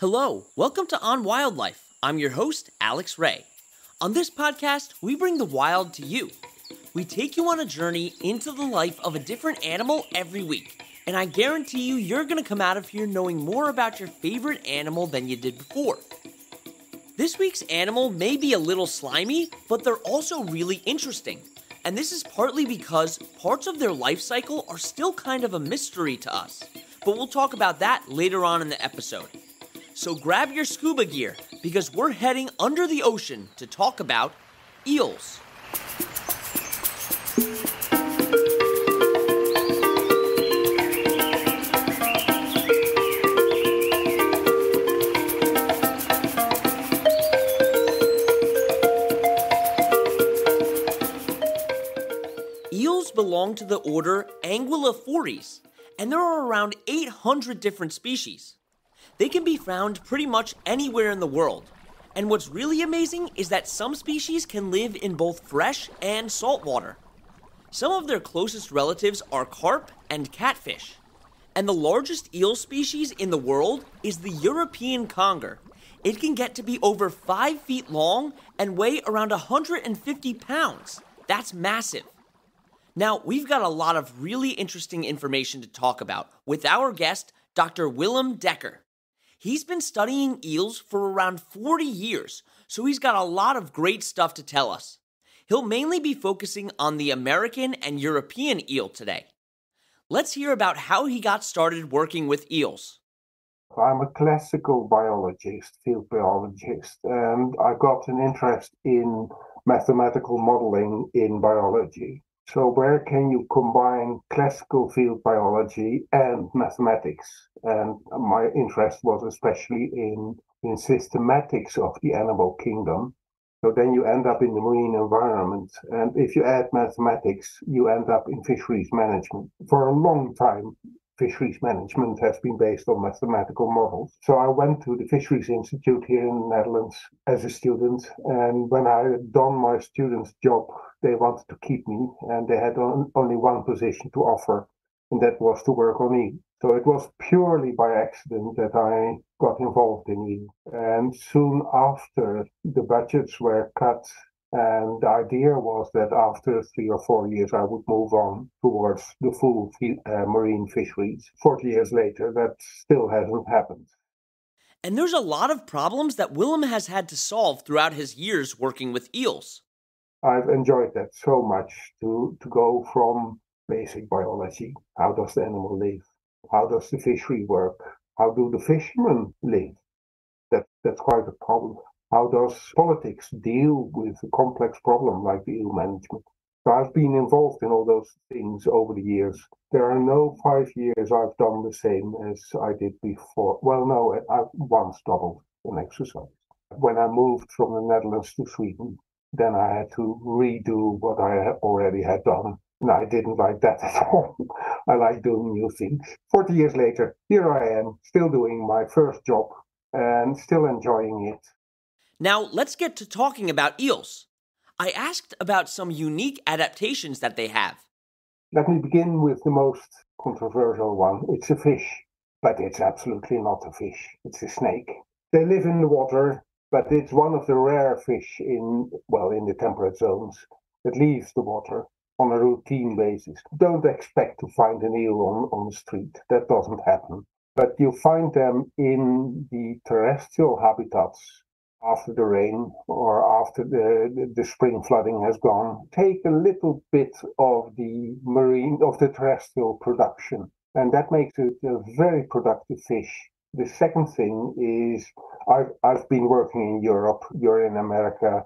Hello, welcome to On Wildlife. I'm your host, Alex Ray. On this podcast, we bring the wild to you. We take you on a journey into the life of a different animal every week, and I guarantee you, you're going to come out of here knowing more about your favorite animal than you did before. This week's animal may be a little slimy, but they're also really interesting. And this is partly because parts of their life cycle are still kind of a mystery to us. But we'll talk about that later on in the episode. So grab your scuba gear because we're heading under the ocean to talk about eels. Eels belong to the order Anguilliformes, and there are around 800 different species. They can be found pretty much anywhere in the world. And what's really amazing is that some species can live in both fresh and salt water. Some of their closest relatives are carp and catfish. And the largest eel species in the world is the European conger. It can get to be over 5 feet long and weigh around 150 pounds. That's massive. Now, we've got a lot of really interesting information to talk about with our guest, Dr. Willem Dekker. He's been studying eels for around 40 years, so he's got a lot of great stuff to tell us. He'll mainly be focusing on the American and European eel today. Let's hear about how he got started working with eels. I'm a classical biologist, field biologist, and I've got an interest in mathematical modeling in biology. So where can you combine classical field biology and mathematics? And my interest was especially in, in systematics of the animal kingdom. So then you end up in the marine environment. And if you add mathematics, you end up in fisheries management. For a long time, fisheries management has been based on mathematical models. So I went to the Fisheries Institute here in the Netherlands as a student. And when I had done my student's job, they wanted to keep me and they had only one position to offer, and that was to work on E. So it was purely by accident that I got involved in E. And soon after, the budgets were cut and the idea was that after three or four years, I would move on towards the full uh, marine fisheries. 40 years later, that still hasn't happened. And there's a lot of problems that Willem has had to solve throughout his years working with eels. I've enjoyed that so much to, to go from basic biology. How does the animal live? How does the fishery work? How do the fishermen live? That, that's quite a problem how does politics deal with a complex problem like the eel management? So I've been involved in all those things over the years. There are no five years I've done the same as I did before. Well, no, I've once doubled an exercise. When I moved from the Netherlands to Sweden, then I had to redo what I already had done. And I didn't like that at all. I like doing new things. 40 years later, here I am, still doing my first job and still enjoying it. Now, let's get to talking about eels. I asked about some unique adaptations that they have. Let me begin with the most controversial one. It's a fish, but it's absolutely not a fish. It's a snake. They live in the water, but it's one of the rare fish in, well, in the temperate zones that leaves the water on a routine basis. Don't expect to find an eel on, on the street. That doesn't happen. But you find them in the terrestrial habitats after the rain or after the, the spring flooding has gone, take a little bit of the marine, of the terrestrial production. And that makes it a very productive fish. The second thing is I've, I've been working in Europe, you're in America.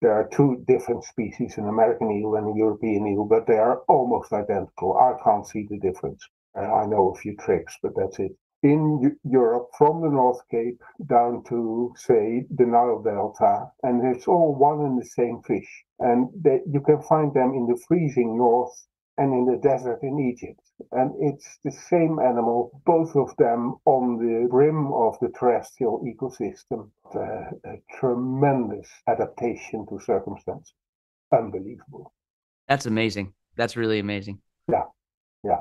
There are two different species, an American eel and a European eel, but they are almost identical. I can't see the difference. Uh, I know a few tricks, but that's it in Europe from the North Cape down to, say, the Nile Delta, and it's all one and the same fish. And they, you can find them in the freezing north and in the desert in Egypt. And it's the same animal, both of them on the rim of the terrestrial ecosystem. A, a tremendous adaptation to circumstance. Unbelievable. That's amazing. That's really amazing. Yeah, yeah.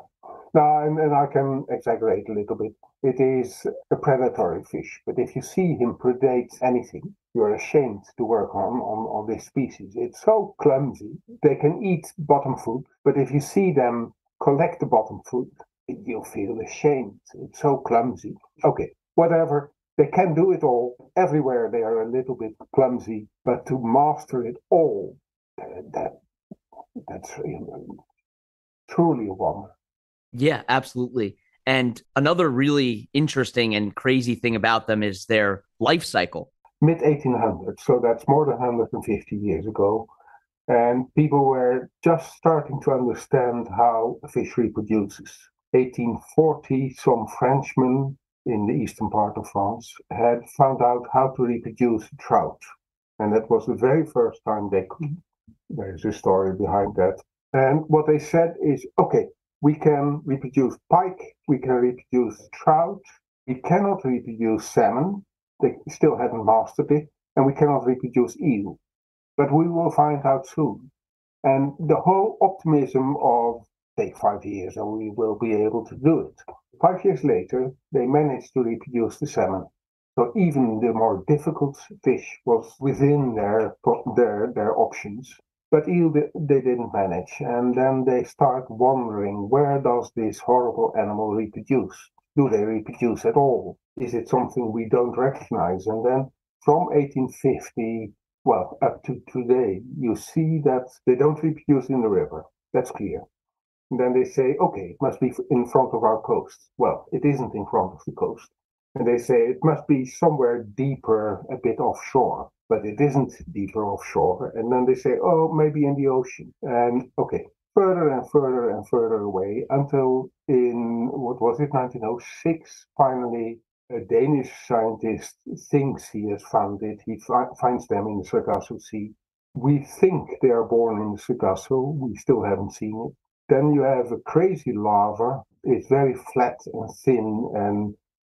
No, and, and I can exaggerate a little bit. It is a predatory fish, but if you see him predate anything, you're ashamed to work on, on, on this species. It's so clumsy. They can eat bottom food, but if you see them collect the bottom food, you'll feel ashamed. It's so clumsy. Okay, whatever. They can do it all. Everywhere they are a little bit clumsy, but to master it all, that that's you know, truly a wonder. Yeah, absolutely. And another really interesting and crazy thing about them is their life cycle. Mid 1800s, so that's more than 150 years ago. And people were just starting to understand how fish reproduces. 1840, some Frenchmen in the eastern part of France had found out how to reproduce trout. And that was the very first time they could. There's a story behind that. And what they said is okay, we can reproduce pike, we can reproduce trout, we cannot reproduce salmon, they still haven't mastered it, and we cannot reproduce eel. But we will find out soon. And the whole optimism of take five years and we will be able to do it. Five years later, they managed to reproduce the salmon. So even the more difficult fish was within their their their options. But they didn't manage. And then they start wondering, where does this horrible animal reproduce? Do they reproduce at all? Is it something we don't recognize? And then from 1850, well, up to today, you see that they don't reproduce in the river. That's clear. And then they say, okay, it must be in front of our coast. Well, it isn't in front of the coast. And they say it must be somewhere deeper, a bit offshore but it isn't deeper offshore. And then they say, oh, maybe in the ocean. And okay, further and further and further away until in, what was it, 1906, finally, a Danish scientist thinks he has found it. He fi- finds them in the Sargasso Sea. We think they are born in the Sargasso. We still haven't seen it. Then you have a crazy larva. It's very flat and thin and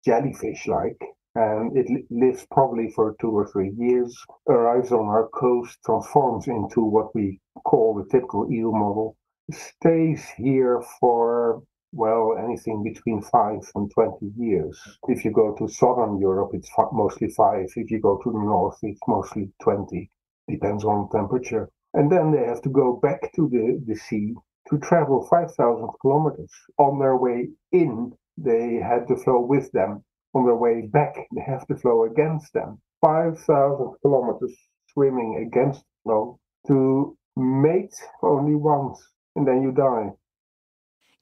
jellyfish like and it lives probably for two or three years, arrives on our coast, transforms into what we call the typical eel model, stays here for, well, anything between five and 20 years. If you go to southern Europe, it's mostly five. If you go to the north, it's mostly 20. Depends on temperature. And then they have to go back to the, the sea to travel 5,000 kilometers. On their way in, they had to flow with them on their way back, they have to flow against them. 5,000 kilometers swimming against flow to mate only once, and then you die.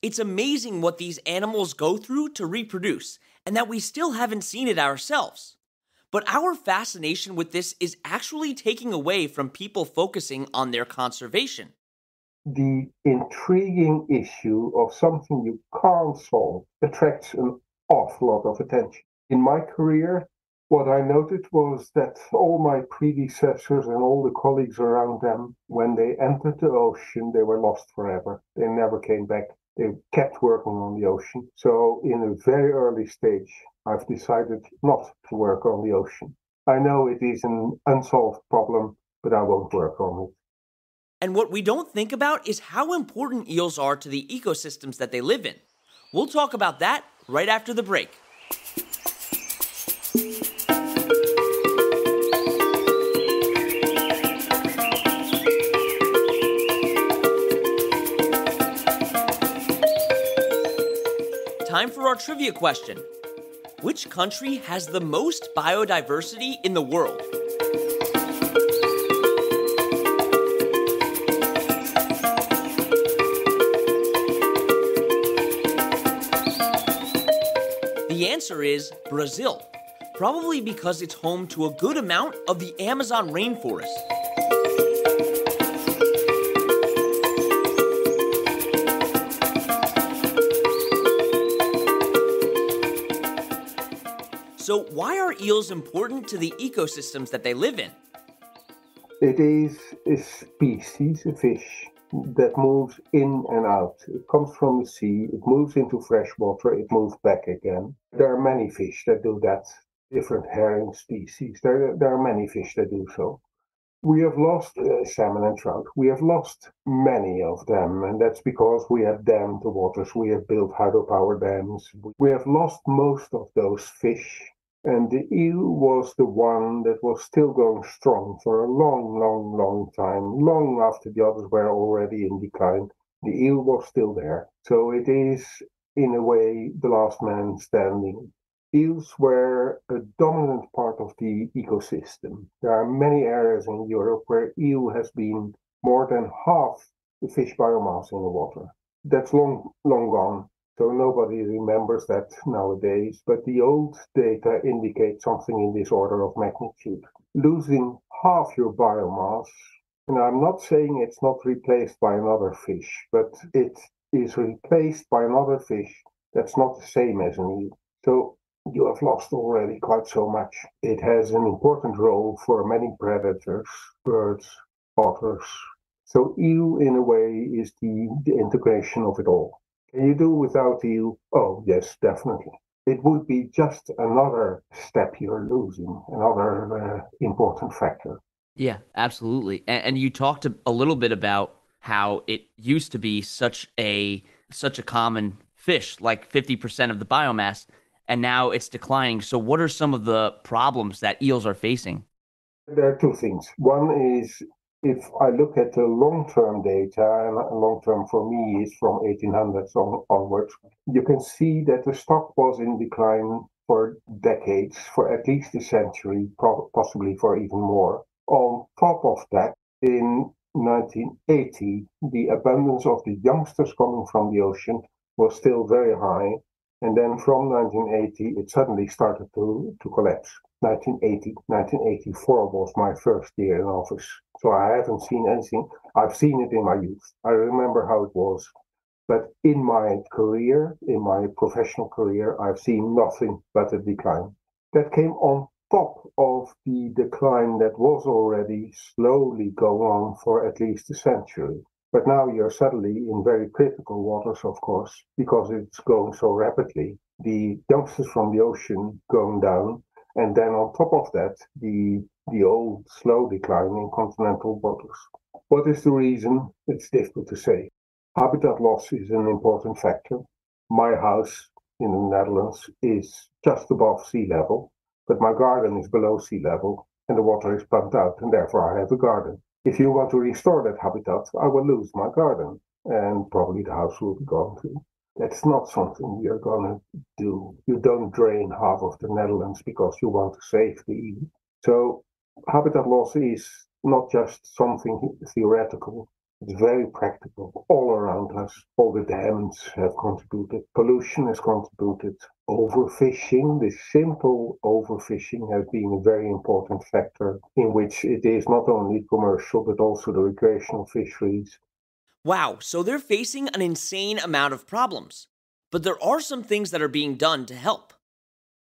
It's amazing what these animals go through to reproduce, and that we still haven't seen it ourselves. But our fascination with this is actually taking away from people focusing on their conservation. The intriguing issue of something you can't solve attracts an awful lot of attention. In my career, what I noted was that all my predecessors and all the colleagues around them, when they entered the ocean, they were lost forever. They never came back. They kept working on the ocean. So, in a very early stage, I've decided not to work on the ocean. I know it is an unsolved problem, but I won't work on it. And what we don't think about is how important eels are to the ecosystems that they live in. We'll talk about that right after the break. Time for our trivia question. Which country has the most biodiversity in the world? Answer is Brazil, probably because it's home to a good amount of the Amazon rainforest. So, why are eels important to the ecosystems that they live in? It is a species, of fish, that moves in and out. It comes from the sea, it moves into fresh water, it moves back again. There are many fish that do that, different herring species. There, there are many fish that do so. We have lost uh, salmon and trout. We have lost many of them, and that's because we have dammed the waters. We have built hydropower dams. We have lost most of those fish, and the eel was the one that was still going strong for a long, long, long time, long after the others were already in decline. The eel was still there. So it is, in a way, the last man standing eels were a dominant part of the ecosystem. There are many areas in Europe where eel has been more than half the fish biomass in the water. That's long, long gone. So nobody remembers that nowadays, but the old data indicate something in this order of magnitude. Losing half your biomass, and I'm not saying it's not replaced by another fish, but it is replaced by another fish that's not the same as an eel. So you have lost already quite so much. It has an important role for many predators, birds, otters. So eel, in a way, is the, the integration of it all. Can you do without eel? Oh, yes, definitely. It would be just another step you're losing, another uh, important factor. Yeah, absolutely. And, and you talked a, a little bit about how it used to be such a such a common fish, like 50% of the biomass and now it's declining. So, what are some of the problems that eels are facing? There are two things. One is if I look at the long term data, and long term for me is from 1800s on, onwards, you can see that the stock was in decline for decades, for at least a century, possibly for even more. On top of that, in 1980, the abundance of the youngsters coming from the ocean was still very high, and then from 1980, it suddenly started to, to collapse. 1980, 1984 was my first year in office. So I haven't seen anything. I've seen it in my youth. I remember how it was. But in my career, in my professional career, I've seen nothing but a decline. That came on top of the decline that was already slowly going on for at least a century. But now you're suddenly in very critical waters, of course, because it's going so rapidly. The youngsters from the ocean going down, and then on top of that, the the old slow decline in continental waters. What is the reason? It's difficult to say. Habitat loss is an important factor. My house in the Netherlands is just above sea level, but my garden is below sea level, and the water is pumped out, and therefore I have a garden. If you want to restore that habitat, I will lose my garden and probably the house will be gone too. That's not something we are going to do. You don't drain half of the Netherlands because you want to save the eel. So habitat loss is not just something theoretical. It's very practical all around us. All the dams have contributed, pollution has contributed, overfishing, the simple overfishing has been a very important factor in which it is not only commercial but also the recreational fisheries. Wow, so they're facing an insane amount of problems. But there are some things that are being done to help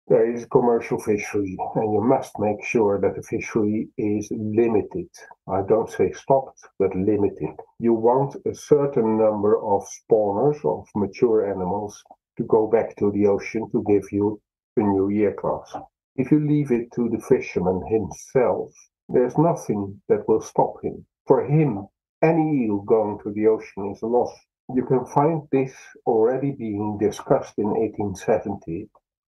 there is commercial fishery, and you must make sure that the fishery is limited. I don't say stopped, but limited. You want a certain number of spawners of mature animals to go back to the ocean to give you a new year class. If you leave it to the fisherman himself, there's nothing that will stop him. For him, any eel going to the ocean is a loss. You can find this already being discussed in 1870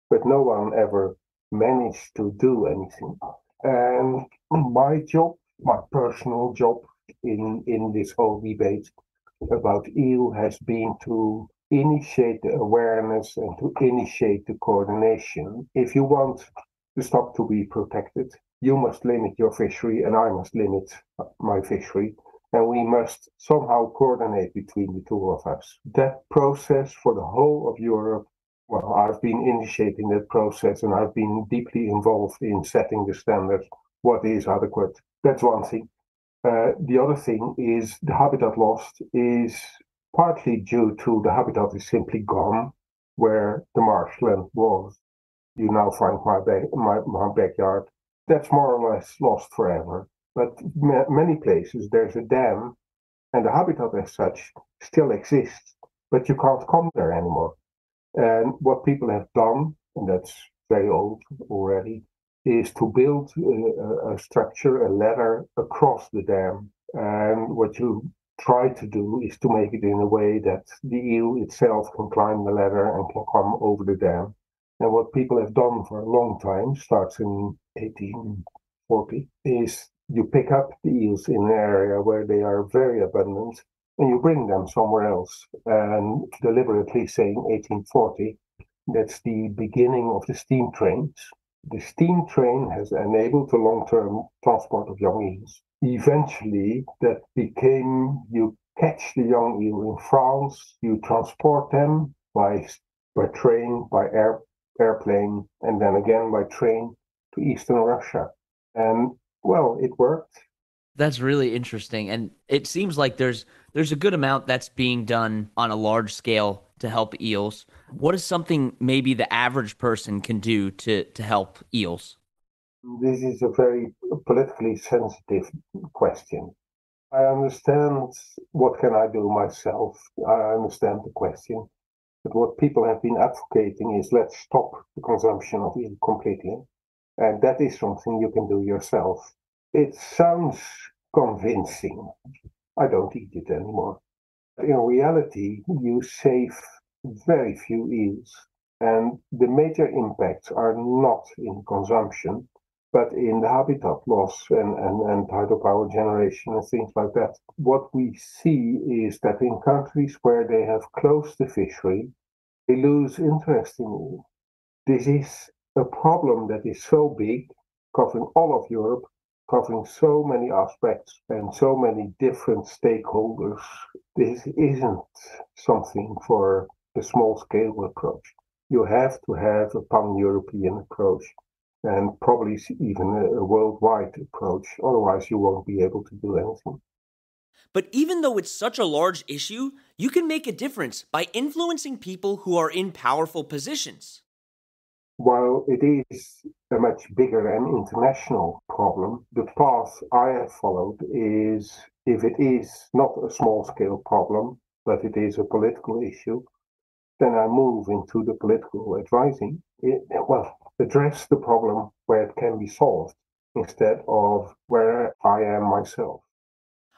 but no one ever managed to do anything. And my job, my personal job in, in this whole debate about eel has been to initiate the awareness and to initiate the coordination. If you want the stock to be protected, you must limit your fishery and I must limit my fishery. And we must somehow coordinate between the two of us. That process for the whole of Europe well, I've been initiating that process and I've been deeply involved in setting the standards. What is adequate? That's one thing. Uh, the other thing is the habitat lost is partly due to the habitat is simply gone where the marshland was. You now find my, ba- my, my backyard. That's more or less lost forever. But ma- many places there's a dam and the habitat as such still exists, but you can't come there anymore. And what people have done, and that's very old already, is to build a, a structure, a ladder across the dam. And what you try to do is to make it in a way that the eel itself can climb the ladder and can come over the dam. And what people have done for a long time, starts in 1840, is you pick up the eels in an area where they are very abundant and you bring them somewhere else. And deliberately saying 1840, that's the beginning of the steam trains. The steam train has enabled the long term transport of young eels. Eventually, that became you catch the young eel in France, you transport them by, by train, by air, airplane, and then again by train to Eastern Russia. And well, it worked. That's really interesting. And it seems like there's there's a good amount that's being done on a large scale to help eels. What is something maybe the average person can do to to help eels? This is a very politically sensitive question. I understand what can I do myself. I understand the question. But what people have been advocating is let's stop the consumption of eel completely. And that is something you can do yourself. It sounds convincing. I don't eat it anymore. In reality, you save very few eels, and the major impacts are not in consumption, but in the habitat loss and, and, and hydropower generation and things like that. What we see is that in countries where they have closed the fishery, they lose interest in eel. This is a problem that is so big, covering all of Europe, covering so many aspects and so many different stakeholders. This isn't something for a small scale approach. You have to have a pan European approach and probably even a, worldwide approach. Otherwise, you won't be able to do anything. But even though it's such a large issue, you can make a difference by influencing people who are in powerful positions while it is a much bigger and international problem, the path I have followed is if it is not a small scale problem, but it is a political issue, then I move into the political advising. It, well, address the problem where it can be solved instead of where I am myself.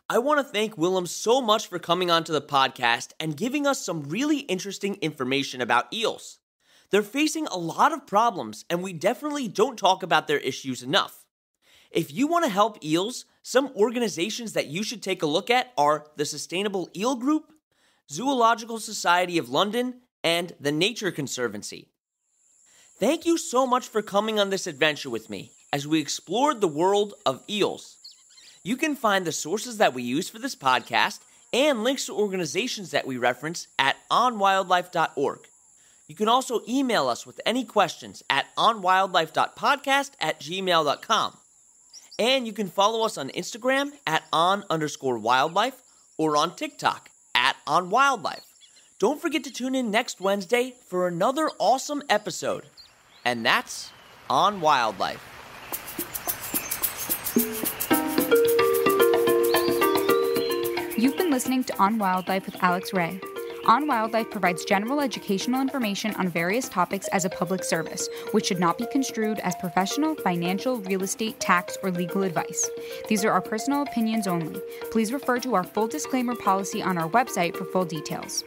I want to thank Willem so much for coming onto the podcast and giving us some really interesting information about eels. They're facing a lot of problems, and we definitely don't talk about their issues enough. If you want to help eels, some organizations that you should take a look at are the Sustainable Eel Group, Zoological Society of London, and the Nature Conservancy. Thank you so much for coming on this adventure with me as we explored the world of eels. You can find the sources that we use for this podcast and links to organizations that we reference at onwildlife.org. You can also email us with any questions at onwildlife.podcast at gmail.com. And you can follow us on Instagram at on underscore wildlife or on TikTok at on wildlife. Don't forget to tune in next Wednesday for another awesome episode. And that's On Wildlife. You've been listening to On Wildlife with Alex Ray. On Wildlife provides general educational information on various topics as a public service, which should not be construed as professional, financial, real estate, tax, or legal advice. These are our personal opinions only. Please refer to our full disclaimer policy on our website for full details.